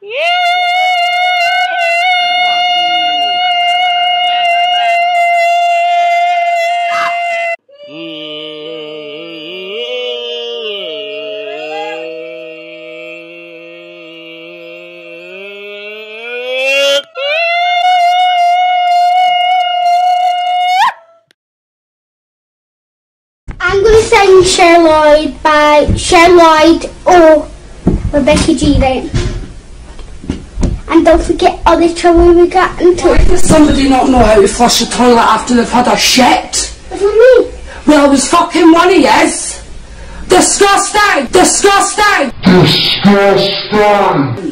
I'm going to sing Cher by Cher Lloyd or Rebecca G then. And don't forget all the trouble we got into. Why does somebody not know how to flush a toilet after they've had a shit? What do you mean? Well, it was fucking one of yes. Disgusting! Disgusting! Back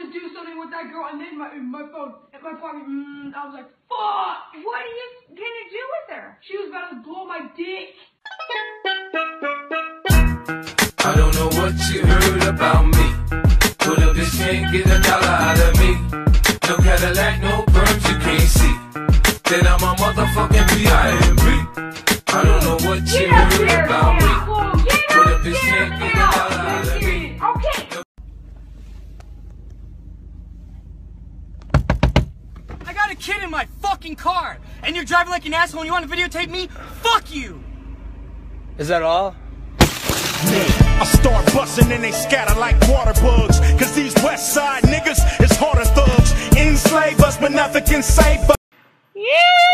to do something with that girl, and then my my phone, my pocket. Mm, I was like, "Fuck!" What are you gonna do with her? She was about to blow my dick. I don't know what you heard about me. But a bitch can't get a dollar out of me. No Cadillac, no perms, you can't see. Then I'm a motherfucking P.I.M.P. I don't know what you heard about me. Kid in my fucking car, and you're driving like an asshole and you want to videotape me? Fuck you! Is that all? I start busting and they scatter like water bugs. Cause these west side niggas is harder thugs. Enslave us, but nothing can save us. Yeah.